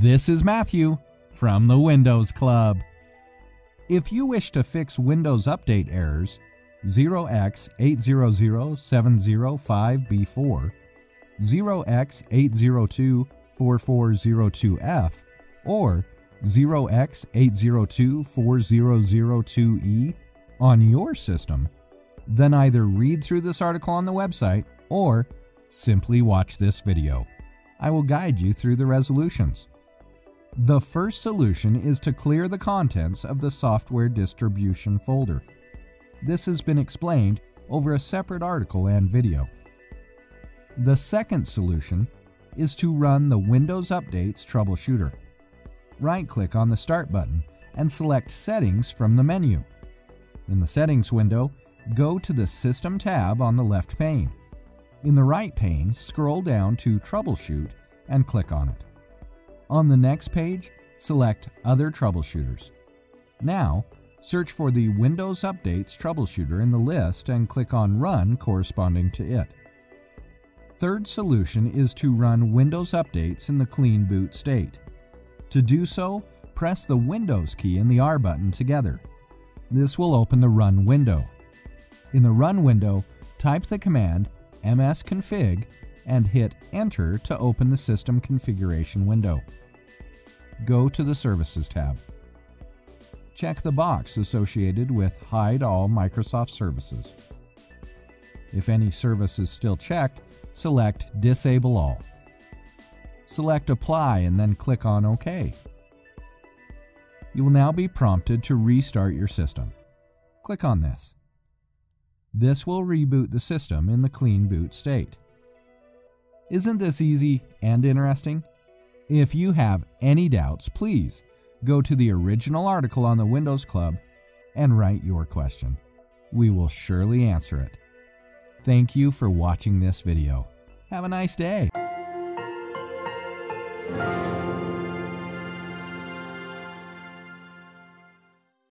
This is Matthew from the Windows Club. If you wish to fix Windows Update errors 0x800705B4, 0x8024402F, or 0x8024002E on your system, then either read through this article on the website or simply watch this video. I will guide you through the resolutions. The first solution is to clear the contents of the software distribution folder. This has been explained over a separate article and video. The second solution is to run the Windows Updates troubleshooter. Right-click on the Start button and select Settings from the menu. In the Settings window, go to the System tab on the left pane. In the right pane, scroll down to Troubleshoot and click on it. On the next page, select Other Troubleshooters. Now, search for the Windows Updates troubleshooter in the list and click on Run corresponding to it. Third solution is to run Windows Updates in the clean boot state. To do so, press the Windows key and the R button together. This will open the Run window. In the Run window, type the command msconfig and hit Enter to open the system configuration window. Go to the Services tab. Check the box associated with Hide All Microsoft Services. If any service is still checked, select Disable All. Select Apply and then click on OK. You will now be prompted to restart your system. Click on this. This will reboot the system in the clean boot state. Isn't this easy and interesting? If you have any doubts, please go to the original article on the Windows Club and write your question. We will surely answer it. Thank you for watching this video. Have a nice day.